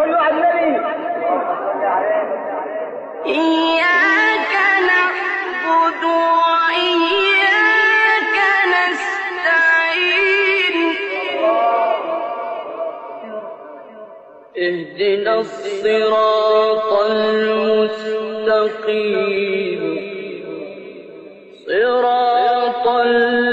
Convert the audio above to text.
صلوا على النبي إياك نعبد وإياك نستعين. اهدنا الصراط المستقيم. صراط المستقيم